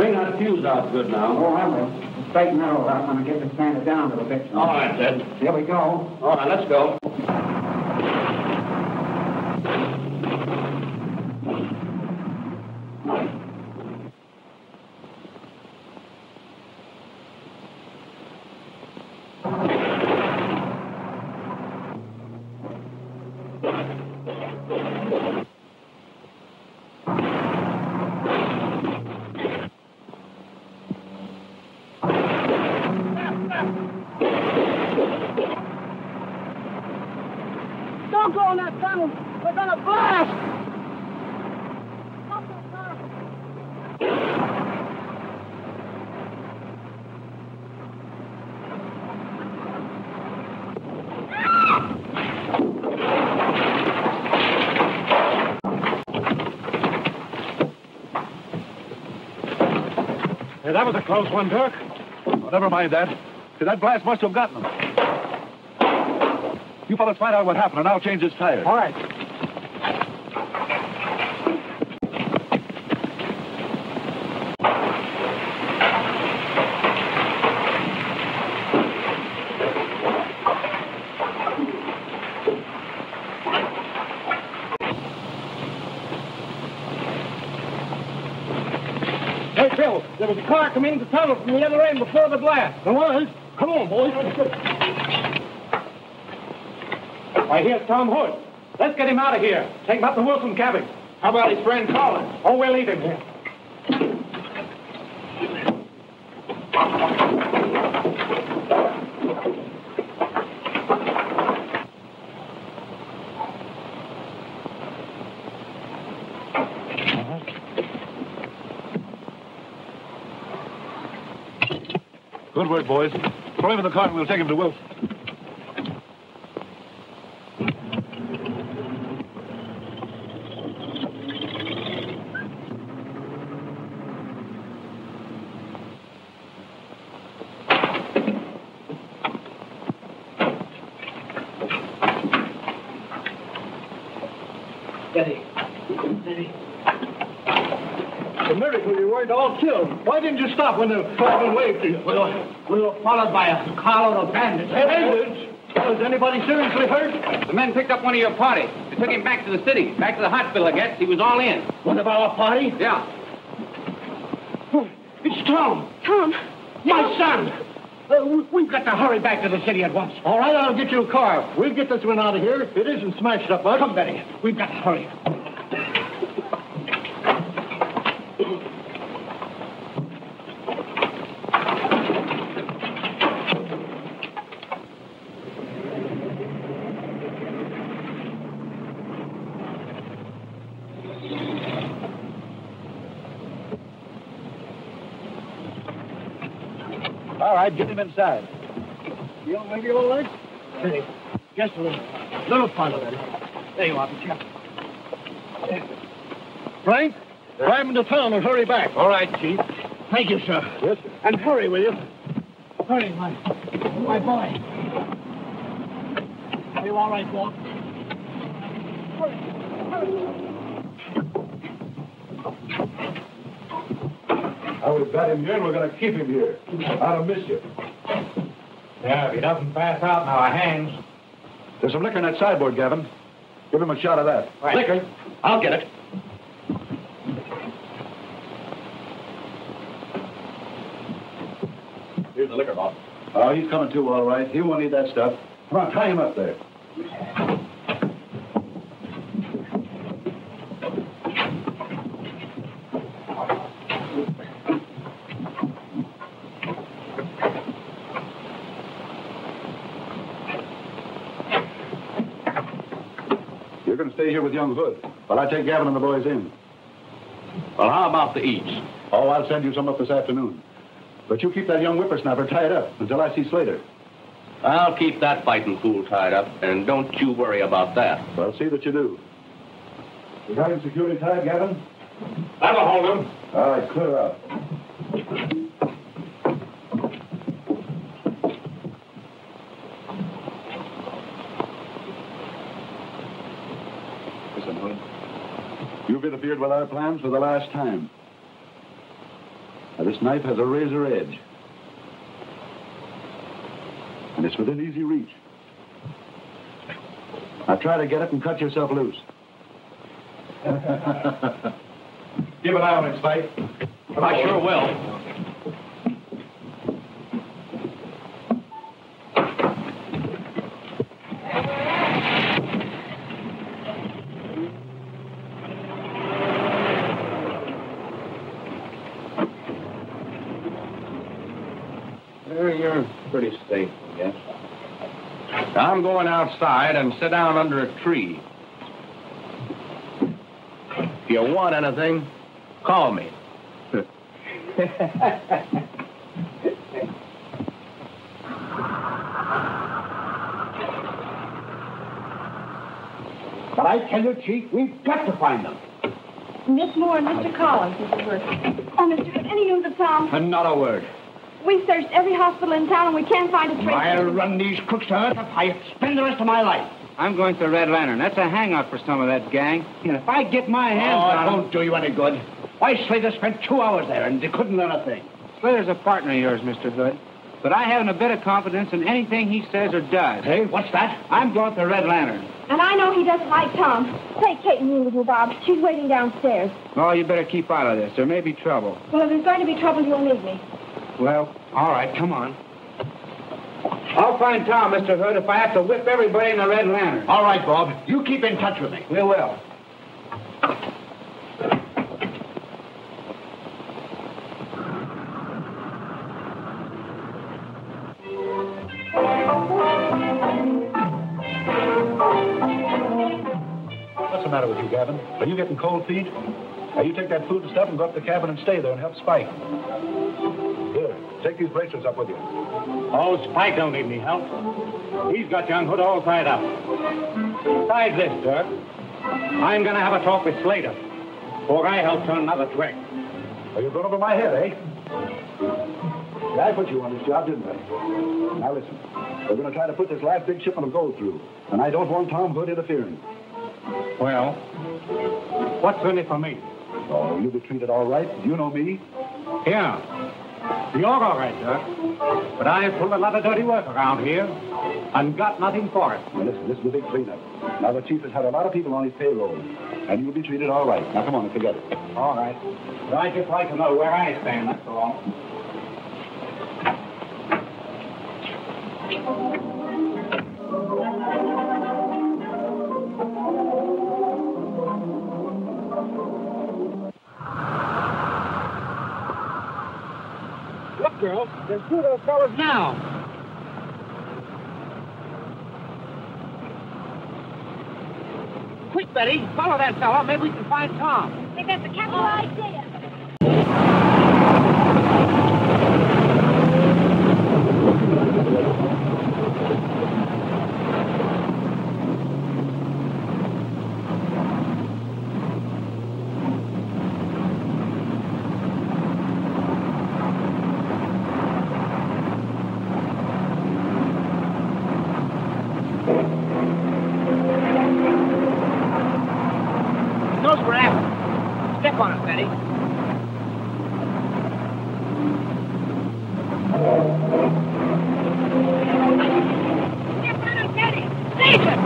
Bring that fuse out good now. Oh, I will. Straighten that all out when I get this bandit down a little bit. All right, Ted. Here we go. All right, let's go. Don't go in that tunnel. We're gonna blast. That. Hey, that was a close one, Dirk. Never mind that. See, that blast must have gotten them. You fellas find out what happened, and I'll change his tires. All right. Hey, Bill, there was a car coming into the tunnel from the other end before the blast. There was? Come on, boys. Right here's Tom Hood. Let's get him out of here. Take him up to Wilson cabin. How about his friend Collins? Oh, we'll leave him here. Good work, boys. Throw him in the car and we'll take him to Wilson. Steady. Steady. It's a miracle you weren't all killed. Why didn't you stop when the fireman waved to you? We were, we were followed by a carload of bandits. Bandits? Was anybody seriously hurt? The men picked up one of your party. They took him back to the city, back to the hospital, I guess. He was all in. One of our party? Yeah. It's Tom. Tom. My son. Uh, we- we've got to hurry back to the city at once. All right, I'll get you a car. We'll get this one out of here. It isn't smashed up much. Come, Betty. We've got to hurry. All right, get him inside. You don't you're all right? Steady. Just a little. Little farther. There you are, careful. Frank, drive him to town and hurry back. All right, Chief. Thank you, sir. Yes, sir. And hurry, will you? Hurry, my, my boy. Are you all right, Walt? We've got him here and we're going to keep him here. Out of mischief. Yeah, if he doesn't pass out in our hands. There's some liquor in that sideboard, Gavin. Give him a shot of that. Liquor. I'll get it. Here's the liquor bottle. Oh, he's coming too, all right. He won't need that stuff. Come on, tie him up there. Here with young Hood while I take Gavin and the boys in. Well, how about the eats? Oh, I'll send you some up this afternoon. But you keep that young whippersnapper tied up until I see Slater. I'll keep that fighting fool tied up, and don't you worry about that. I'll see that you do. You got him securely tied, Gavin? That'll hold him. All right, clear out. Listen, Hood. You've interfered with our plans for the last time. This knife has a razor edge. And it's within easy reach. Now try to get it and cut yourself loose. Give an eye on it, Spike. I sure will. There you're pretty safe, I guess. I'm outside and sit down under a tree. If you want anything, call me. But I tell you, Chief, we've got to find them. Miss Moore and Mr. Collins, Mrs. Worth. Oh, Mr. Any news of Tom? And not a word. We searched every hospital in town and we can't find a trace. I'll run these crooks to earth if I spend the rest of my life. I'm going to the Red Lantern. That's a hangout for some of that gang. And if I get my hands oh, on it 'em- won't do you any good. Why, Slater spent two hours there and they couldn't learn a thing. Slater's a partner of yours, Mr. Hood. But I haven't a bit of confidence in anything he says or does. Hey, what's that? I'm going to the Red Lantern. And I know he doesn't like Tom. Take Kate and me with you, Bob. She's waiting downstairs. Oh, you better keep out of this. There may be trouble. Well, if there's going to be trouble, you'll need me. Well, all right, come on. I'll find Tom, Mr. Hood, if I have to whip everybody in the Red Lantern. All right, Bob. You keep in touch with me. We will. What's the matter with you, Gavin? Are you getting cold feet? Now, you take that food and stuff and go up to the cabin and stay there and help Spike. Take these bracelets up with you. Oh, Spike don't need any help. He's got young Hood all tied up. Besides this, Dirk, I'm going to have a talk with Slater. Before I help turn another trick. Are you going over my head, eh? Yeah, I put you on this job, didn't I? Now listen, we're going to try to put this last big shipment of gold through, and I don't want Tom Hood interfering. Well, what's in it for me? Oh, you'll be treated all right. You know me. Yeah. You're all right, Dirk. But I've pulled a lot of dirty work around here and got nothing for it. Now listen, this is a big cleanup. Now the chief has had a lot of people on his payroll, and you'll be treated all right. Now come on and forget it. All right. But I'd just like to know where I stand, that's all. Girl, there's two of those fellas now. Quick, Betty, follow that fellow. Maybe we can find Tom. I think that's a capital idea. He knows we're after him. Step on it, Betty. Step on it, Betty. Seize it.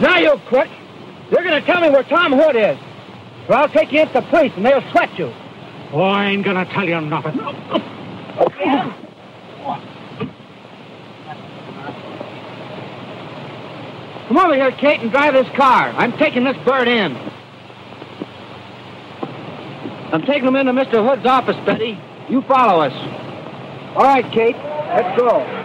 Now you quit. You're going to tell me where Tom Hood is. Or I'll take you into the police and they'll sweat you. Oh, I ain't gonna tell you nothing. Come over here, Kate, and drive this car. I'm taking this bird in. I'm taking him into Mr. Hood's office, Betty. You follow us. All right, Kate. Let's go.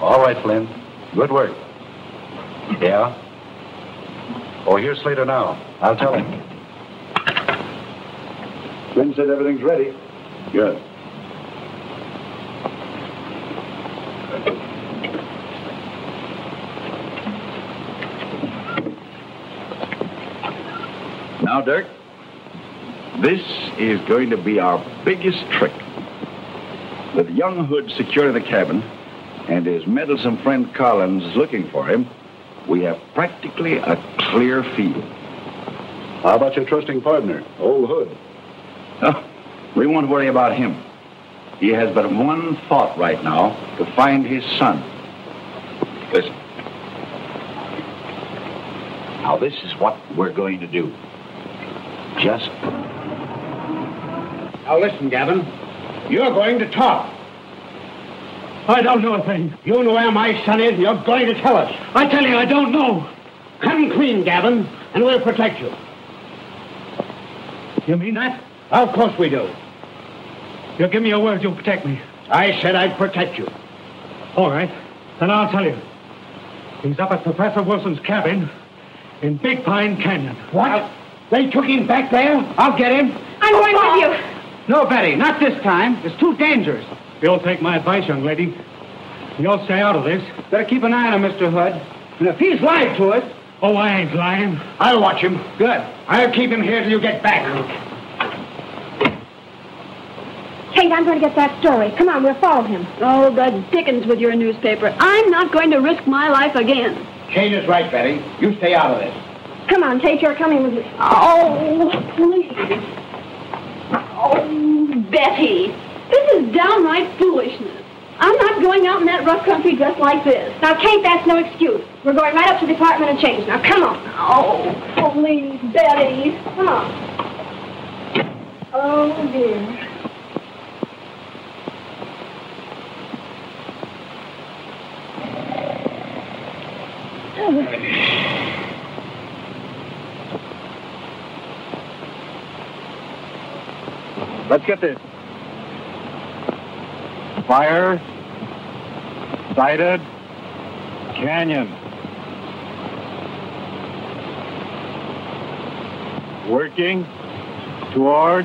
All right, Flynn. Good work. Yeah? Oh, here's Slater now. I'll tell him. Flynn said everything's ready. Good. Now, Dirk, this is going to be our biggest trick. With young Hood secure in the cabin and his meddlesome friend Collins looking for him, we have practically a clear field. How about your trusting partner, Old Hood? Oh, we won't worry about him. He has but one thought right now to find his son. Listen. Now, this is what we're going to do. Just Now listen, Gavin. You're going to talk. I don't know a thing. You know where my son is. You're going to tell us. I tell you, I don't know. Come clean, Gavin, and we'll protect you. You mean that? Of course we do. You give me your word you'll protect me. I said I'd protect you. All right. Then I'll tell you. He's up at Professor Wilson's cabin in Big Pine Canyon. What? They took him back there? I'll get him. I'm going with you. No, Betty, not this time. It's too dangerous. You'll take my advice, young lady. You'll stay out of this. Better keep an eye on him, Mr. Hood. And if he's lied to us, Oh, I ain't lying. I'll watch him. Good. I'll keep him here till you get back. Kate, I'm going to get that story. Come on, we'll follow him. Oh, the dickens with your newspaper. I'm not going to risk my life again. Kate is right, Betty. You stay out of this. Come on, Tate, you're coming with me. Oh, please. Oh, Betty. This is downright foolishness. I'm not going out in that rough country dressed like this. Now, Kate, that's no excuse. We're going right up to the department and change. Now, come on. Oh, please, Betty. Come on. Oh, dear. Let's get this. Fire. Sighted. Canyon. Working toward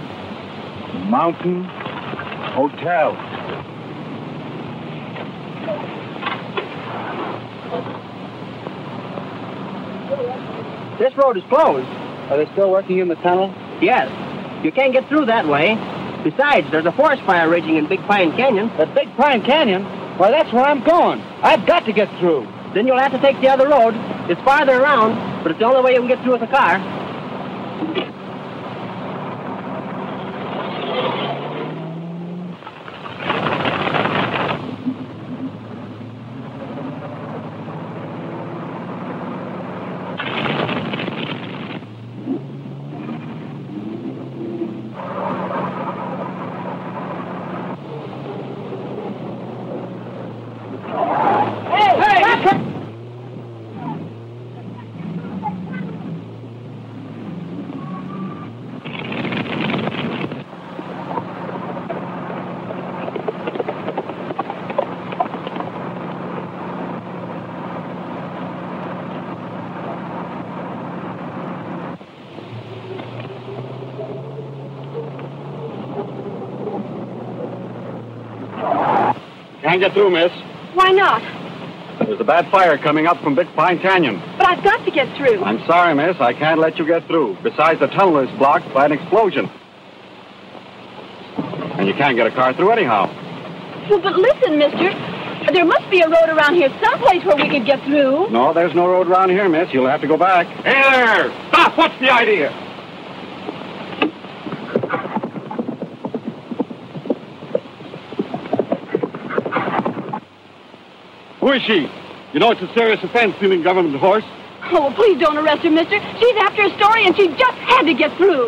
mountain hotel. This road is closed. Are they still working in the tunnel? Yes. You can't get through that way. Besides, there's a forest fire raging in Big Pine Canyon. The Big Pine Canyon? Why, that's where I'm going. I've got to get through. Then you'll have to take the other road. It's farther around, but it's the only way you can get through with a car. Can't get through, miss. Why not? There's a bad fire coming up from Big Pine Canyon. But I've got to get through. I'm sorry, miss. I can't let you get through. Besides, the tunnel is blocked by an explosion. And you can't get a car through anyhow. Well, but listen, mister. There must be a road around here someplace where we could get through. No, there's no road around here, miss. You'll have to go back. Hey there! Stop! What's the idea? Who is she? You know it's a serious offense stealing government horse. Oh, well, please don't arrest her, mister. She's after a story and she just had to get through.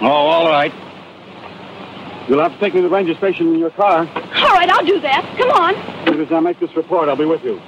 Oh, all right. You'll have to take me to the ranger station in your car. All right, I'll do that. Come on. As soon as I make this report, I'll be with you.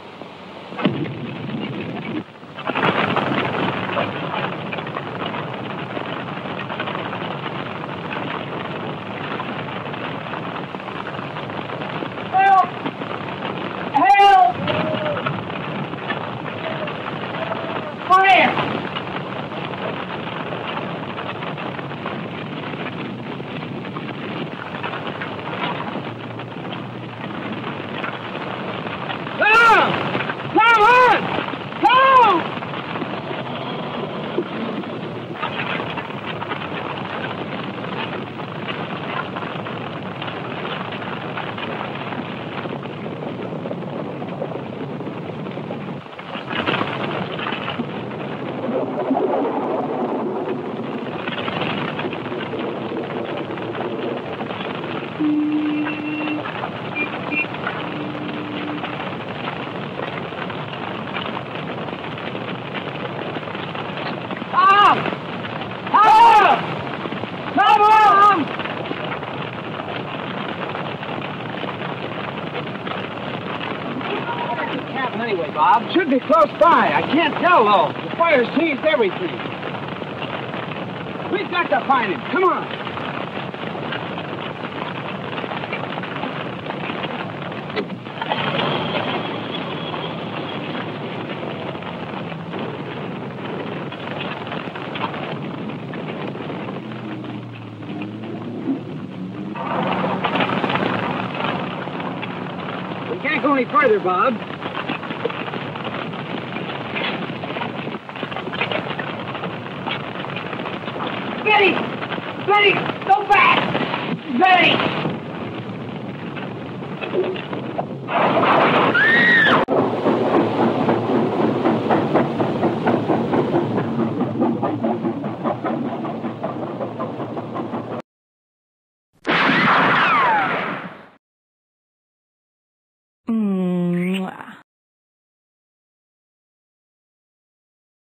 Bob. Should be close by. I can't tell, though. The fire seized everything. We've got to find him. Come on. We can't go any further, Bob. Betty! Betty! Go back! Betty!